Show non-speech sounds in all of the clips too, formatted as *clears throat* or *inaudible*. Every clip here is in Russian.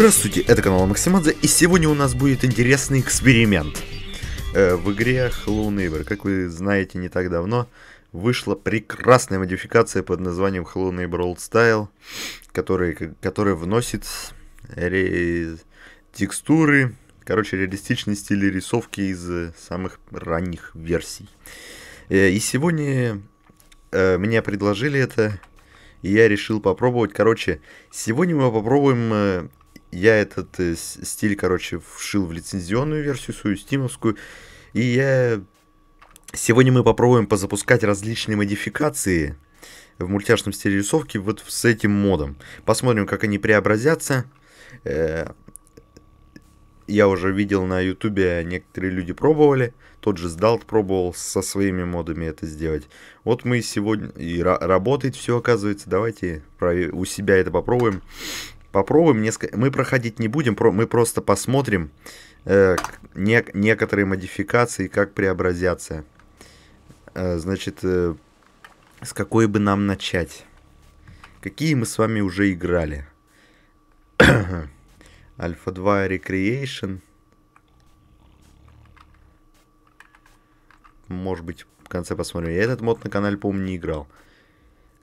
Здравствуйте, это канал Максимадзе, и сегодня у нас будет интересный эксперимент. Э, в игре Hello Neighbor, как вы знаете, не так давно вышла прекрасная модификация под названием Hello Neighbor Old Style, который, которая вносит ре... текстуры, короче, реалистичный стиль рисовки из самых ранних версий. Э, и сегодня э, мне предложили это, и я решил попробовать. Короче, сегодня мы попробуем... Э, я этот э, стиль, короче, вшил в лицензионную версию, свою стимовскую. И я... Сегодня мы попробуем позапускать различные модификации в мультяшном стиле рисовки вот с этим модом. Посмотрим, как они преобразятся. Э, я уже видел на ютубе, некоторые люди пробовали. Тот же Сдалт пробовал со своими модами это сделать. Вот мы сегодня... И работает все, оказывается. Давайте у себя это попробуем. Попробуем несколько... Мы проходить не будем, мы просто посмотрим э, не... некоторые модификации, как преобразятся. Э, значит, э, с какой бы нам начать? Какие мы с вами уже играли? *clears throat* Альфа 2 Recreation. Может быть, в конце посмотрим. Я этот мод на канале, по-моему, не играл.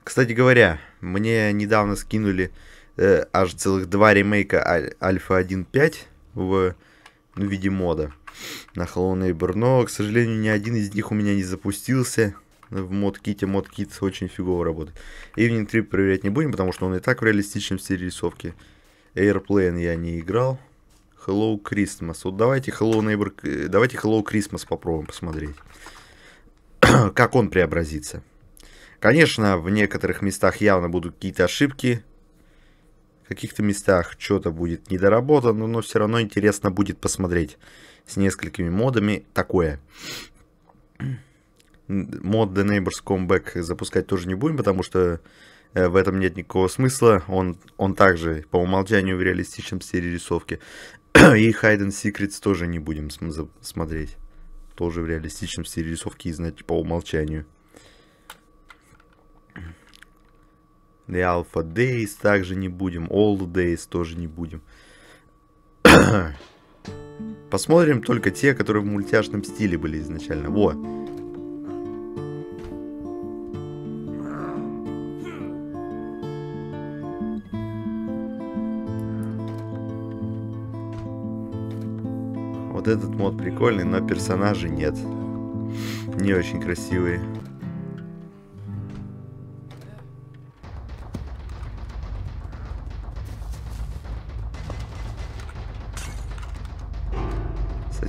Кстати говоря, мне недавно скинули э, аж целых два ремейка Аль Альфа 1.5 в ну, виде мода на Hello Neighbor. Но, к сожалению, ни один из них у меня не запустился в мод-ките. Мод-кит очень фигово работает. Evening Trip проверять не будем, потому что он и так в реалистичном стиле рисовки. Airplane я не играл. Hello Christmas. Вот давайте Hello Neighbor, э, давайте Hello Christmas попробуем посмотреть. *coughs* как он преобразится. Конечно, в некоторых местах явно будут какие-то ошибки. В каких-то местах что-то будет недоработано, но все равно интересно будет посмотреть с несколькими модами такое. Мод The Neighbors Comeback запускать тоже не будем, потому что Э, в этом нет никакого смысла. Он, он также по умолчанию в реалистичном стиле рисовки. *clears throat* И Hidden Secrets тоже не будем смотреть. Тоже в реалистичном стиле рисовки и знать по умолчанию. The Alpha Days также не будем. All Days тоже не будем. *coughs* Посмотрим только те, которые в мультяшном стиле были изначально. Вот. Вот этот мод прикольный, но персонажей нет. Не очень красивые.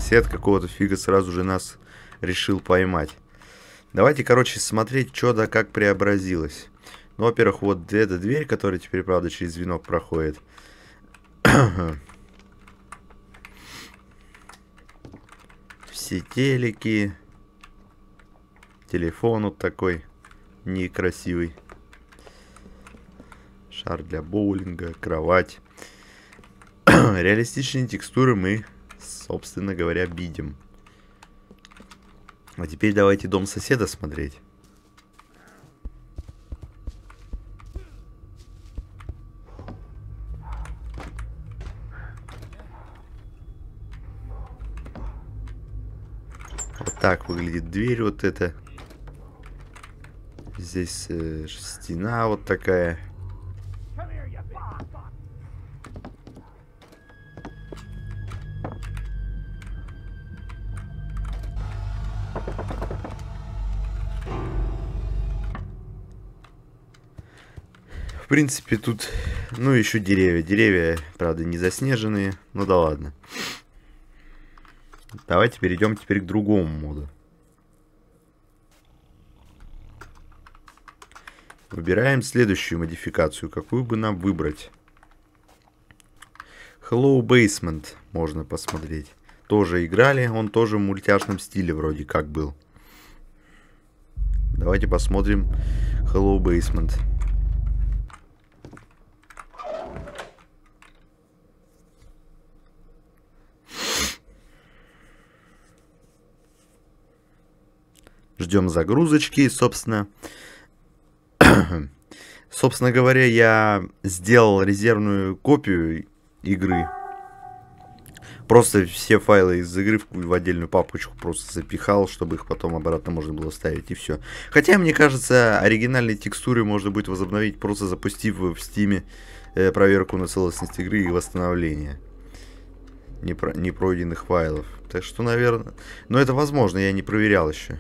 Сосед какого-то фига сразу же нас решил поймать. Давайте, короче, смотреть, что да как преобразилось. Ну, во-первых, вот эта дверь, которая теперь, правда, через венок проходит. *coughs* все телеки. Телефон вот такой некрасивый. Шар для боулинга, кровать. *coughs* Реалистичные текстуры мы, собственно говоря, видим. А теперь давайте дом соседа смотреть. так выглядит дверь вот эта. Здесь э, стена вот такая. Принципе, тут, ну, еще деревья. Деревья, правда, не заснеженные. Ну да ладно. Давайте перейдем теперь к другому моду. Выбираем следующую модификацию. Какую бы нам выбрать? Hello Basement можно посмотреть. Тоже играли, он тоже в мультяшном стиле вроде как был. Давайте посмотрим Hello Basement. Ждем загрузочки, собственно. *coughs* собственно говоря, я сделал резервную копию игры. Просто все файлы из игры в, отдельную папочку просто запихал, чтобы их потом обратно можно было ставить и все. Хотя, мне кажется, оригинальные текстуры можно будет возобновить, просто запустив в Steam э, проверку на целостность игры и восстановление непро непройденных файлов. Так что, наверное... Но это возможно, я не проверял еще.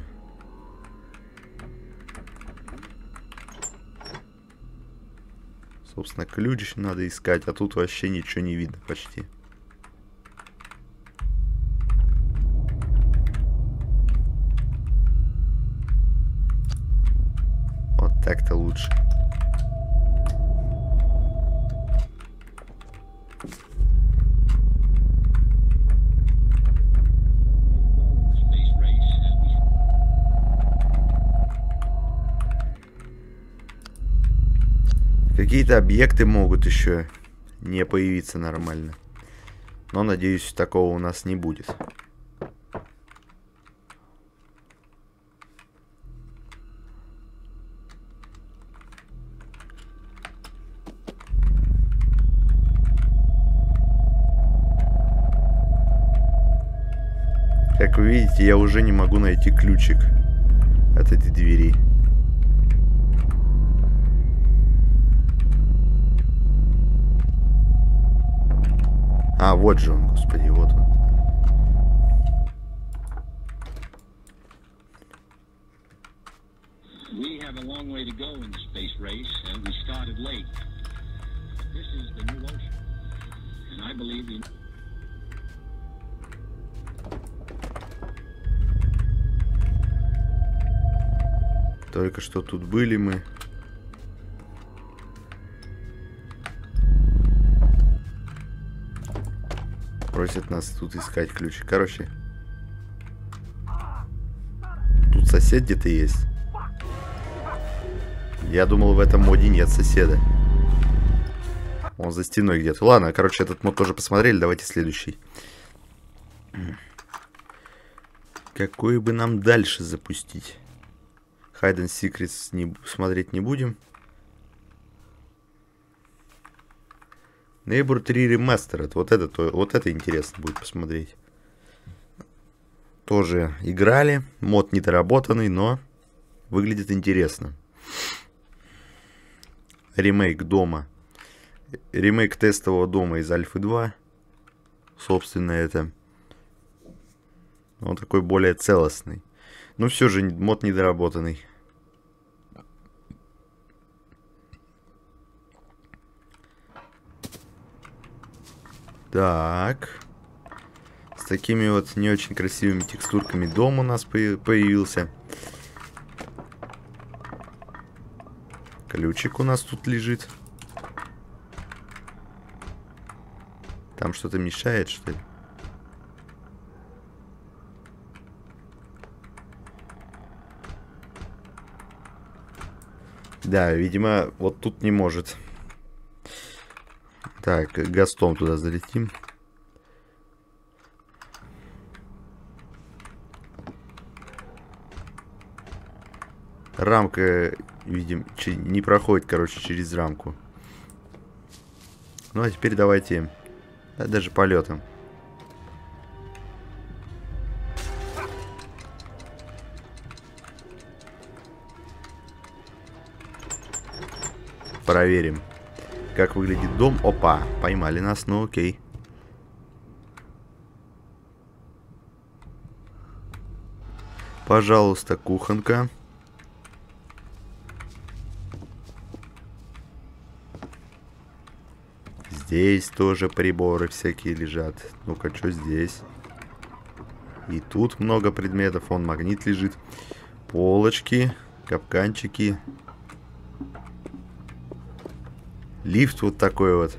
Собственно, ключ надо искать, а тут вообще ничего не видно почти. Вот так-то лучше. Какие-то объекты могут еще не появиться нормально. Но, надеюсь, такого у нас не будет. Как вы видите, я уже не могу найти ключик от этой двери. А, вот же он, господи, вот он. We have a long way to go in the space race, and we started late. This is the new ocean, and I believe in... Только что тут были мы. Просят нас тут искать ключи. Короче. Тут сосед где-то есть. Я думал, в этом моде нет соседа. Он за стеной где-то. Ладно, короче, этот мод тоже посмотрели. Давайте следующий. Какой бы нам дальше запустить? Hide and Secrets не, смотреть не будем. Neighbor 3 Remastered. Вот это, то, вот это интересно будет посмотреть. Тоже играли. Мод недоработанный, но выглядит интересно. Ремейк дома. Ремейк тестового дома из Альфы 2. Собственно, это. Он такой более целостный. Но все же мод недоработанный. Так. С такими вот не очень красивыми текстурками дом у нас появился. Ключик у нас тут лежит. Там что-то мешает, что ли? Да, видимо, вот тут не может. Так, гастом туда залетим. Рамка, видим, не проходит, короче, через рамку. Ну, а теперь давайте... Да, даже полетом. Проверим как выглядит дом. Опа, поймали нас, ну окей. Пожалуйста, кухонка. Здесь тоже приборы всякие лежат. Ну-ка, что здесь? И тут много предметов. Он магнит лежит. Полочки, капканчики. Лифт вот такой вот.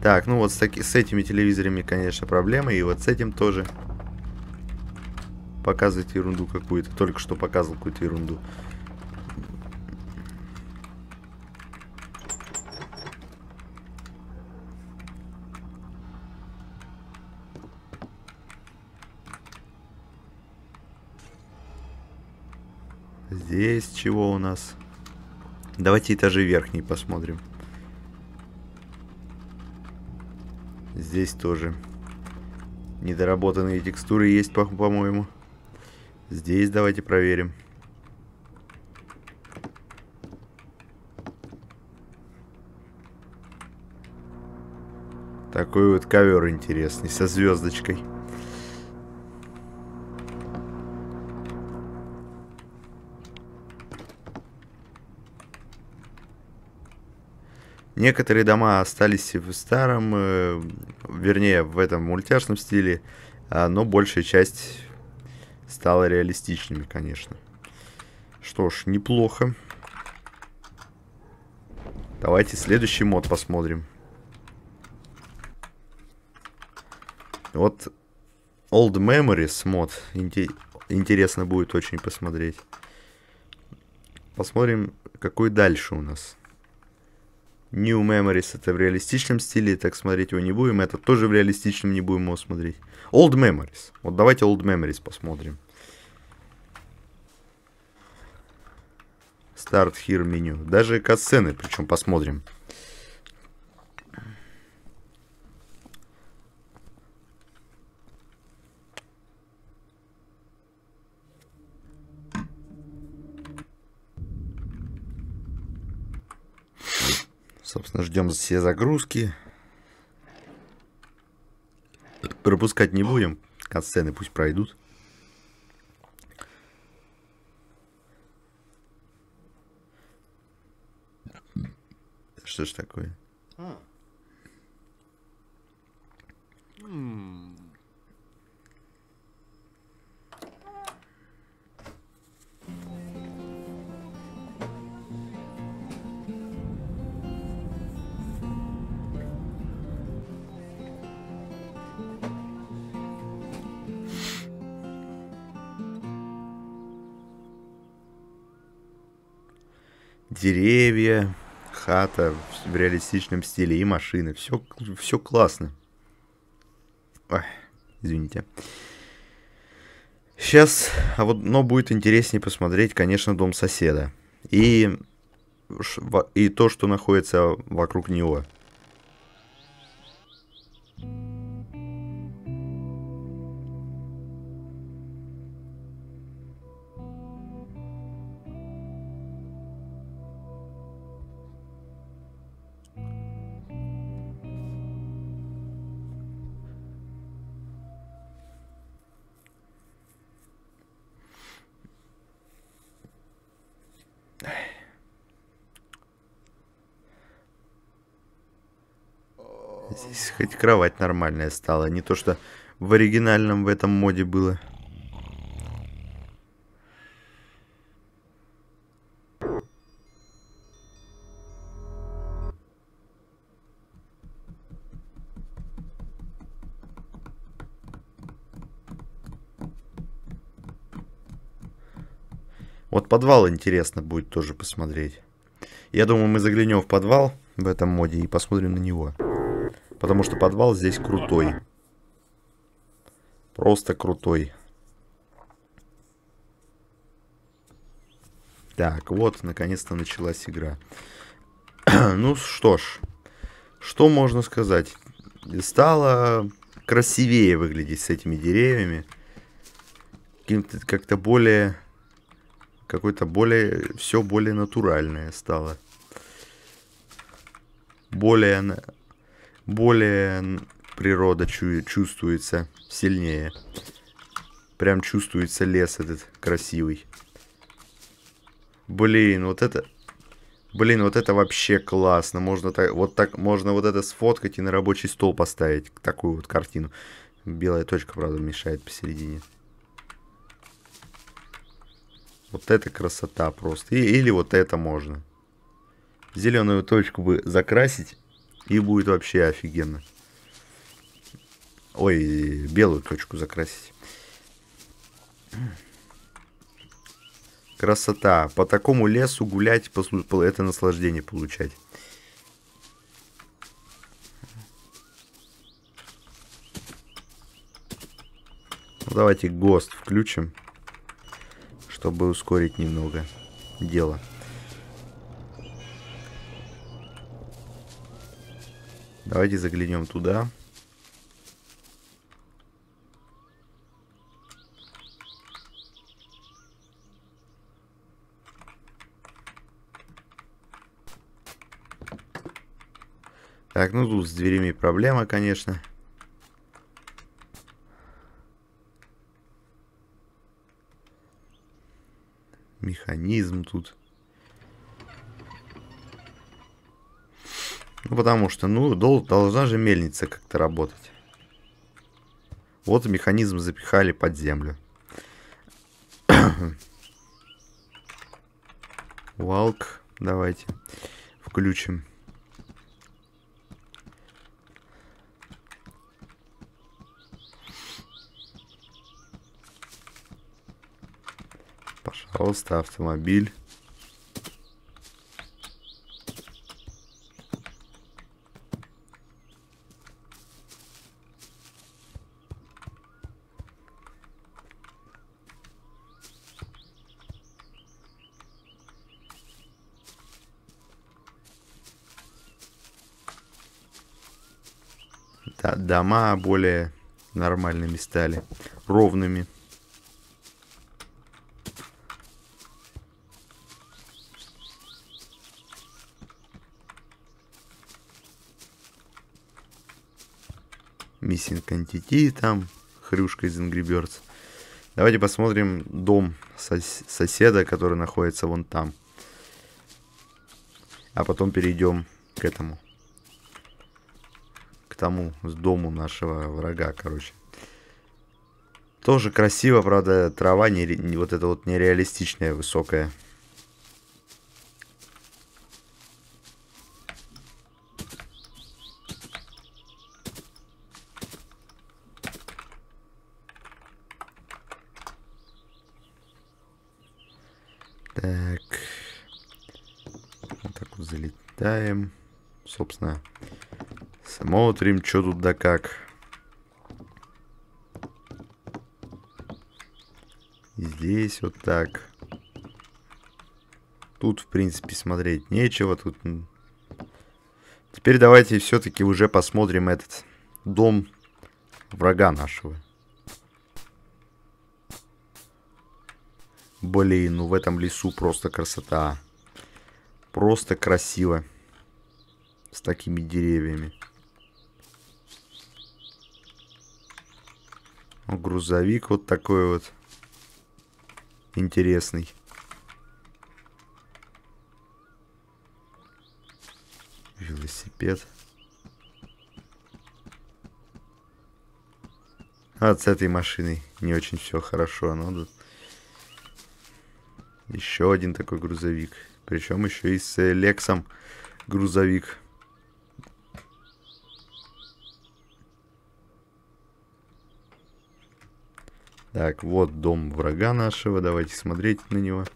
Так, ну вот с, таки, с этими телевизорами, конечно, проблемы. И вот с этим тоже. Показывает ерунду какую-то. Только что показывал какую-то ерунду. Здесь чего у нас? Давайте этажи верхний посмотрим. Здесь тоже недоработанные текстуры есть, по-моему. По Здесь давайте проверим. Такой вот ковер интересный, со звездочкой. Некоторые дома остались в старом, э, вернее, в этом мультяшном стиле, а, но большая часть стала реалистичными, конечно. Что ж, неплохо. Давайте следующий мод посмотрим. Вот Old Memories мод. Интересно будет очень посмотреть. Посмотрим, какой дальше у нас. New Memories это в реалистичном стиле, так смотреть его не будем. Это тоже в реалистичном не будем его смотреть. Old Memories. Вот давайте Old Memories посмотрим. Start Here меню. Даже катсцены, причем посмотрим. Собственно, ждем все загрузки. Пропускать не будем. Катсцены пусть пройдут. Что ж такое? А. деревья, хата в реалистичном стиле и машины. Все, все классно. Ой, извините. Сейчас, а вот, но будет интереснее посмотреть, конечно, дом соседа. И, и то, что находится вокруг него. Здесь хоть кровать нормальная стала, не то что в оригинальном в этом моде было. Вот подвал интересно будет тоже посмотреть. Я думаю, мы заглянем в подвал в этом моде и посмотрим на него. Потому что подвал здесь крутой. Просто крутой. Так, вот, наконец-то началась игра. *clears throat* ну что ж, что можно сказать? Стало красивее выглядеть с этими деревьями. Каким-то как-то более... Какой-то более... Все более натуральное стало. Более более природа чу чувствуется сильнее. Прям чувствуется лес этот красивый. Блин, вот это... Блин, вот это вообще классно. Можно так, вот так, можно вот это сфоткать и на рабочий стол поставить. Такую вот картину. Белая точка, правда, мешает посередине. Вот это красота просто. И, или вот это можно. Зеленую точку бы закрасить и будет вообще офигенно. Ой, белую точку закрасить. Красота. По такому лесу гулять, это наслаждение получать. Ну, давайте ГОСТ включим, чтобы ускорить немного дело. Давайте заглянем туда. Так, ну тут с дверями проблема, конечно. Механизм тут. Потому что, ну, дол должна же мельница как-то работать. Вот механизм запихали под землю. *coughs* Валк, давайте включим. Пожалуйста, автомобиль. Дома более нормальными стали, ровными. Missing Entity там, хрюшка из Angry Birds. Давайте посмотрим дом сос соседа, который находится вон там. А потом перейдем к этому тому, с дому нашего врага, короче. Тоже красиво, правда, трава не, не вот эта вот нереалистичная, высокая. Так. Вот так вот залетаем. Собственно, Смотрим, что тут да как. Здесь вот так. Тут, в принципе, смотреть нечего. Тут... Теперь давайте все-таки уже посмотрим этот дом врага нашего. Блин, ну в этом лесу просто красота. Просто красиво. С такими деревьями. Грузовик вот такой вот. Интересный. Велосипед. А с этой машиной не очень все хорошо. Тут еще один такой грузовик. Причем еще и с Лексом грузовик. Так, вот дом врага нашего. Давайте смотреть на него.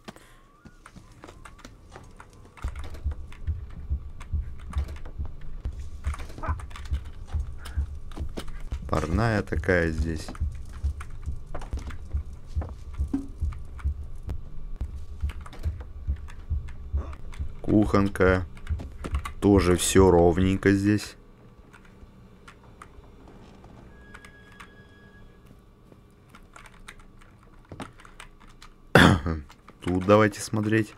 Парная такая здесь. Кухонка. Тоже все ровненько здесь. Давайте смотреть.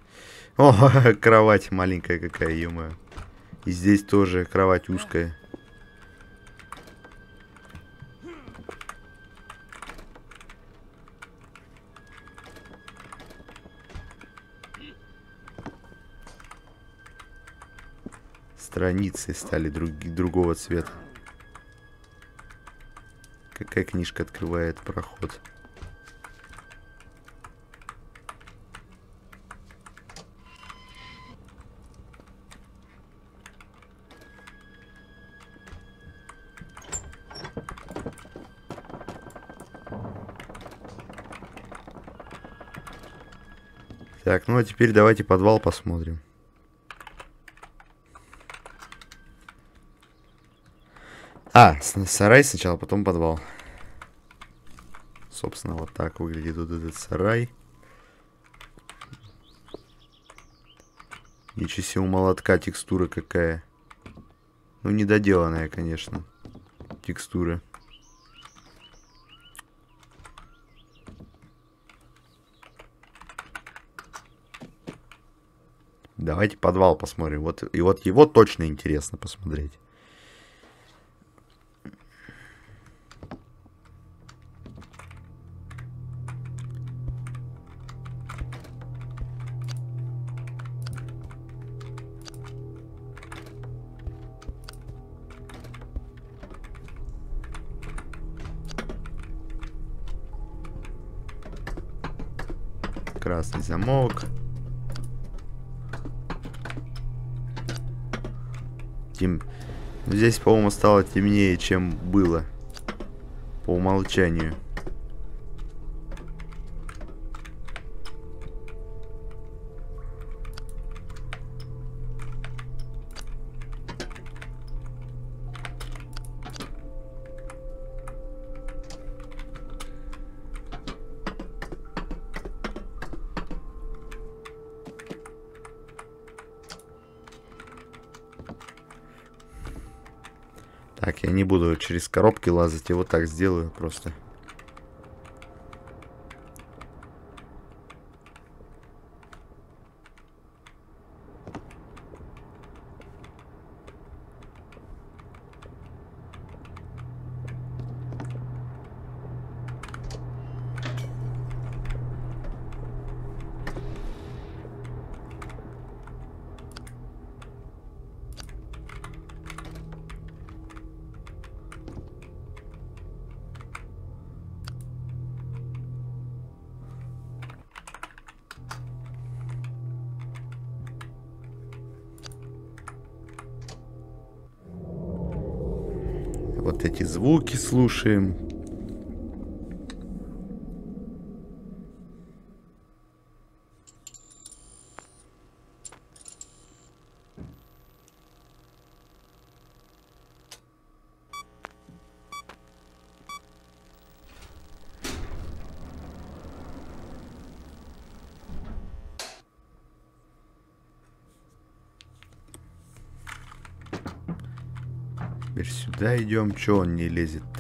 О, *laughs* кровать маленькая какая, ё И здесь тоже кровать узкая. Страницы стали друг, другого цвета. Какая книжка открывает проход? Так, ну а теперь давайте подвал посмотрим. А, сарай сначала, потом подвал. Собственно, вот так выглядит вот этот сарай. Ничего себе у молотка текстура какая. Ну, недоделанная, конечно, текстура. Давайте подвал посмотрим. Вот, и вот его точно интересно посмотреть. красный замок. Тем... Здесь, по-моему, стало темнее, чем было. По умолчанию. Так, я не буду через коробки лазать, я вот так сделаю просто. Слушаем. Теперь сюда идем. Че он не лезет-то?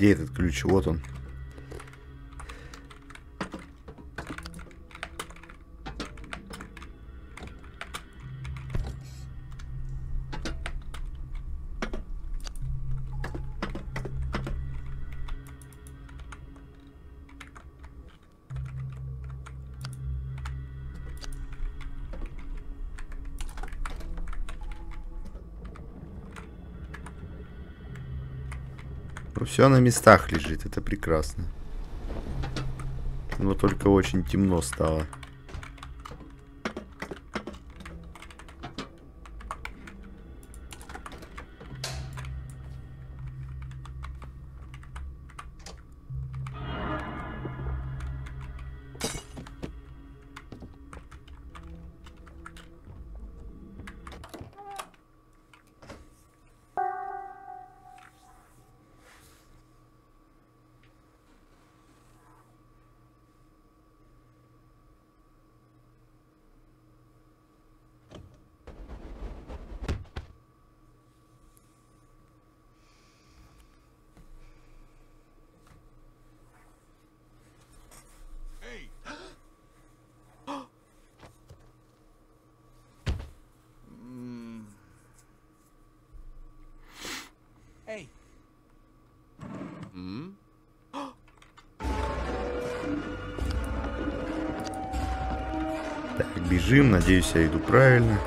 Где этот ключ? Вот он. Все на местах лежит, это прекрасно. Но только очень темно стало. Так, бежим, надеюсь, я иду правильно.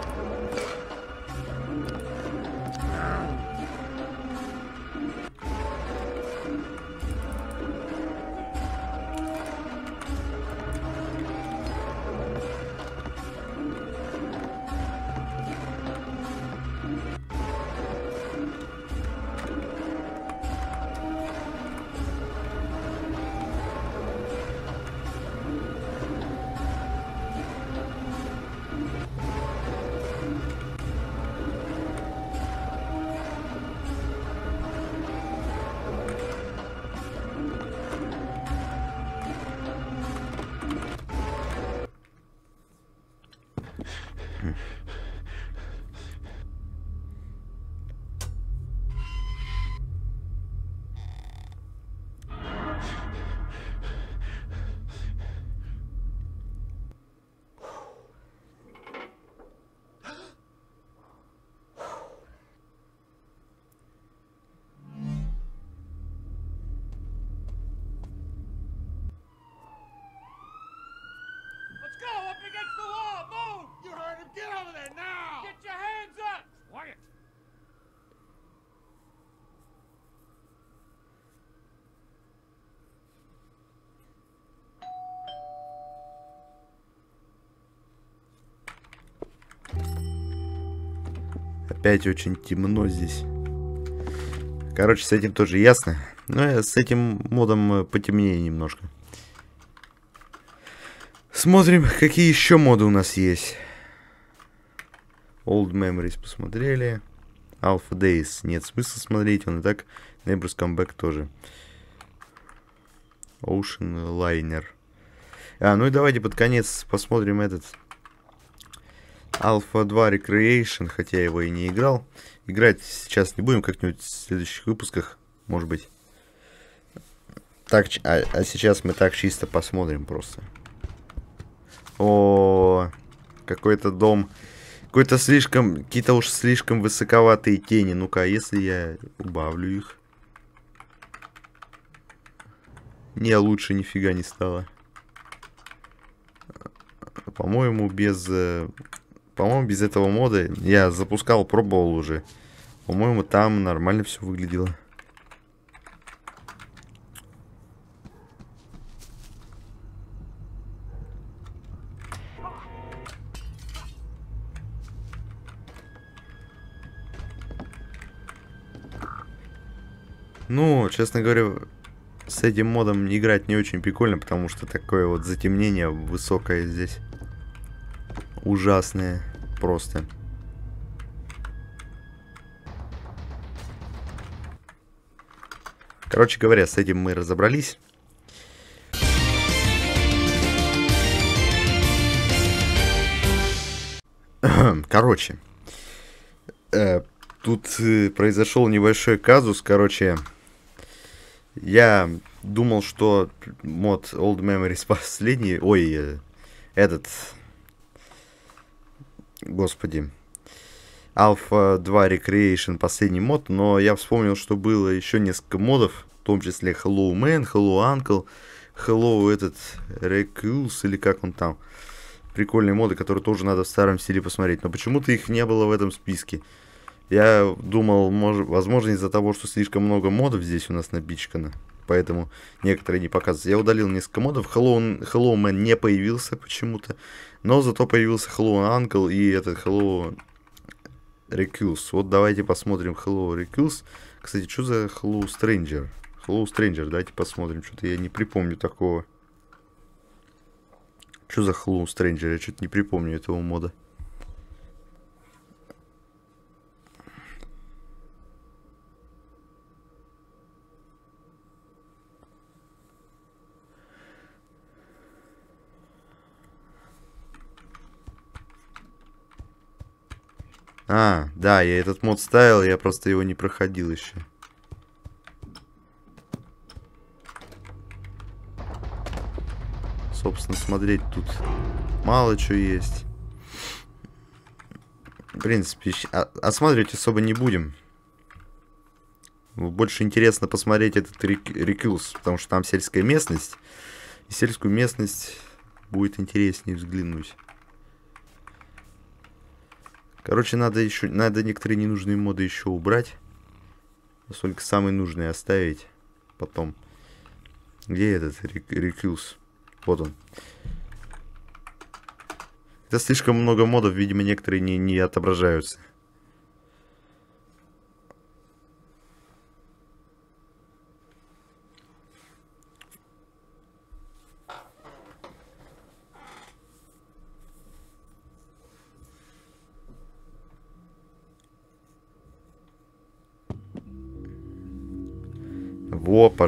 Опять очень темно здесь. Короче, с этим тоже ясно. Но я с этим модом э, потемнее немножко. Смотрим, какие еще моды у нас есть. Old Memories посмотрели. Alpha Days нет смысла смотреть, он и так. Neighbors Comeback тоже. Ocean Liner. А, ну и давайте под конец посмотрим этот Alpha 2 Recreation, хотя я его и не играл. Играть сейчас не будем, как-нибудь в следующих выпусках, может быть. Так, а, а сейчас мы так чисто посмотрим просто. О, какой-то дом. Какой-то слишком, какие-то уж слишком высоковатые тени. Ну-ка, а если я убавлю их? Не, лучше нифига не стало. По-моему, без... По-моему, без этого мода... Я запускал, пробовал уже. По-моему, там нормально все выглядело. Ну, честно говоря, с этим модом играть не очень прикольно, потому что такое вот затемнение высокое здесь. Ужасное просто. Короче говоря, с этим мы разобрались. *clears throat* Короче, э, тут э, произошел небольшой казус. Короче, я думал, что мод Old Memories *laughs* последний... Ой, э, этот... Господи. Alpha 2 Recreation последний мод, но я вспомнил, что было еще несколько модов, в том числе Hello Man, Hello Uncle, Hello этот Recuse или как он там. Прикольные моды, которые тоже надо в старом стиле посмотреть, но почему-то их не было в этом списке. Я думал, может, возможно, из-за того, что слишком много модов здесь у нас напичкано. Поэтому некоторые не показываются. Я удалил несколько модов. Hello, Hello Man не появился почему-то. Но зато появился Hello Uncle и этот Hello Recuse. Вот давайте посмотрим Hello Recuse. Кстати, что за Hello Stranger? Hello Stranger, давайте посмотрим. Что-то я не припомню такого. Что за Hello Stranger? Я что-то не припомню этого мода. А, да, я этот мод ставил, я просто его не проходил еще. Собственно, смотреть тут мало что есть. В принципе, осматривать особо не будем. Больше интересно посмотреть этот рекюлс, потому что там сельская местность. И сельскую местность будет интереснее взглянуть. Короче, надо еще, надо некоторые ненужные моды еще убрать. Только самые нужные оставить потом. Где этот рекюз? Вот он. Это слишком много модов, видимо, некоторые не, не отображаются.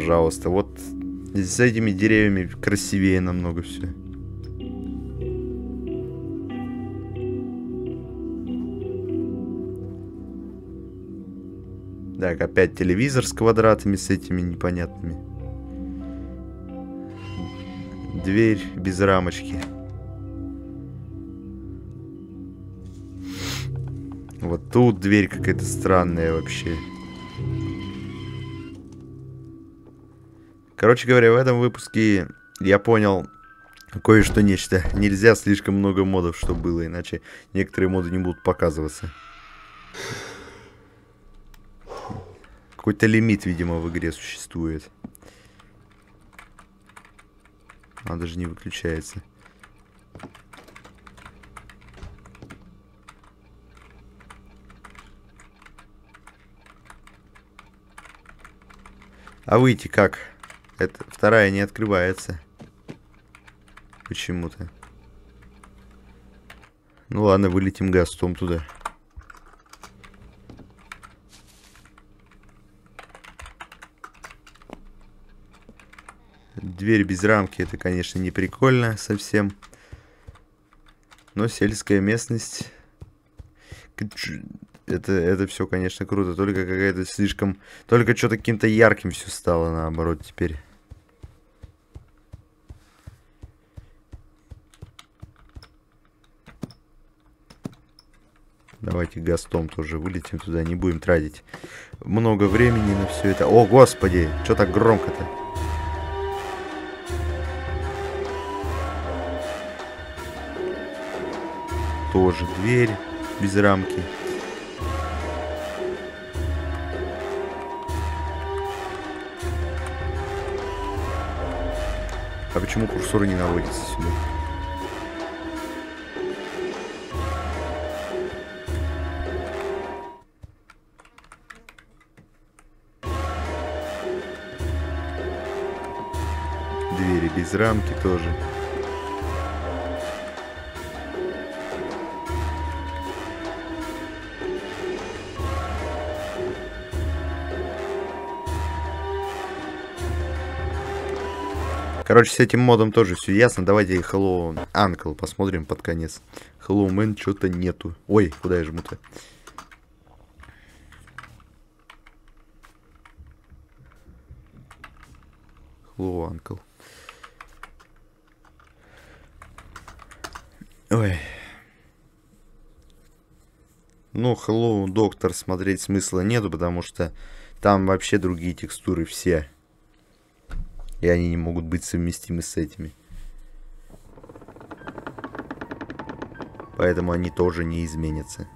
Пожалуйста, вот с этими деревьями красивее намного все. Так, опять телевизор с квадратами, с этими непонятными. Дверь без рамочки. Вот тут дверь какая-то странная вообще. Короче говоря, в этом выпуске я понял кое-что нечто. Нельзя слишком много модов, что было, иначе некоторые моды не будут показываться. Какой-то лимит, видимо, в игре существует. Она даже не выключается. А выйти как? Это вторая не открывается. Почему-то. Ну ладно, вылетим гастом туда. Дверь без рамки, это, конечно, не прикольно совсем. Но сельская местность... Это, это все, конечно, круто. Только какая-то слишком... Только что-то каким-то ярким все стало, наоборот, теперь. Давайте гастом тоже вылетим туда, не будем тратить много времени на все это. О, господи, что так громко-то? Тоже дверь без рамки. А почему курсор не наводится сюда? Рамки тоже. Короче, с этим модом тоже все ясно. Давайте Hello Uncle посмотрим под конец. Hello Man что-то нету. Ой, куда я жму-то? Hello Uncle. Ой. Ну, Hello Доктор смотреть смысла нету, потому что там вообще другие текстуры все. И они не могут быть совместимы с этими. Поэтому они тоже не изменятся.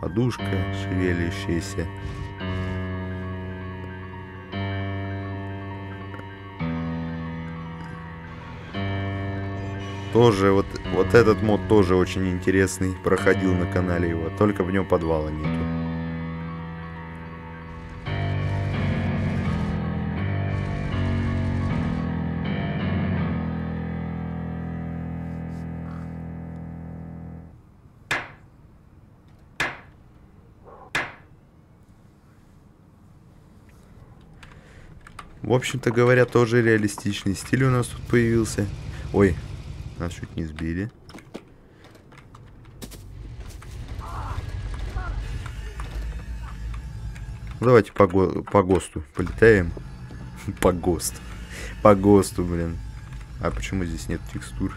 Подушка шевелящаяся. Тоже вот, вот этот мод тоже очень интересный. Проходил на канале его. Только в нем подвала нету. В общем-то говоря, тоже реалистичный стиль у нас тут появился. Ой, нас чуть не сбили. Давайте по, го по ГОСТу полетаем. *laughs* по ГОСТу. По ГОСТу, блин. А почему здесь нет текстур?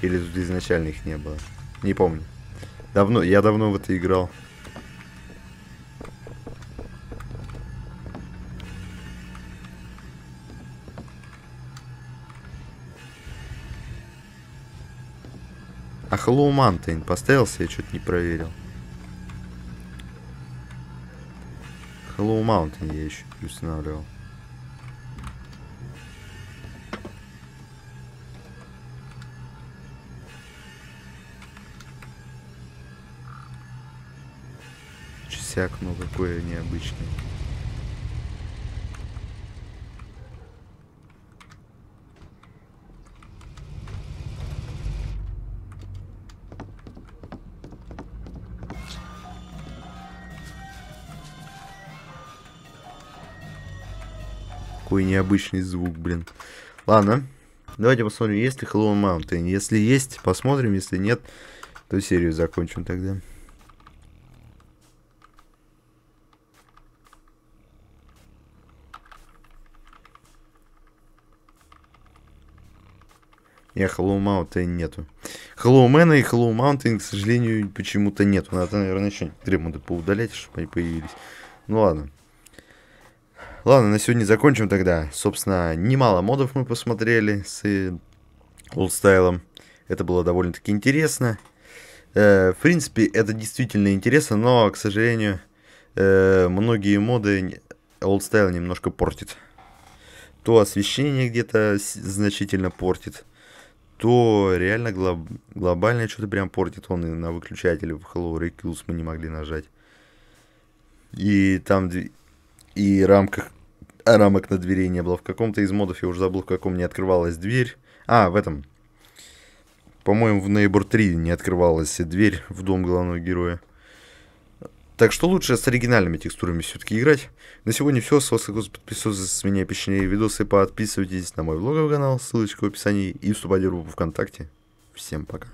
Или изначально их не было? Не помню. Давно, я давно в это играл. А Hello Mountain поставился, я что-то не проверил. Hello Mountain я еще не устанавливал. Часяк, ну какое необычное. Какой необычный звук, блин. Ладно. Давайте посмотрим, есть ли Hello Mountain. Если есть, посмотрим. Если нет, то серию закончим тогда. Я Hello Mountain нету. Hello Man и Hello Mountain, к сожалению, почему-то нету. Надо, наверное, еще ремонты поудалять, чтобы они появились. Ну ладно. Ладно, на сегодня закончим тогда. Собственно, немало модов мы посмотрели с олдстайлом. Это было довольно-таки интересно. Э, в принципе, это действительно интересно, но, к сожалению, э, многие моды олдстайл немножко портит. То освещение где-то значительно портит, то реально глоб глобально что-то прям портит. Он и на выключателе в Hello Recluse мы не могли нажать. И там и рамках рамок на двери не было. В каком-то из модов, я уже забыл, в каком не открывалась дверь. А, в этом. По-моему, в Neighbor 3 не открывалась дверь в дом главного героя. Так что лучше с оригинальными текстурами все-таки играть. На сегодня все. С вас подписывайтесь с меня печные видосы. Подписывайтесь на мой влоговый канал. Ссылочка в описании. И вступайте в группу ВКонтакте. Всем пока.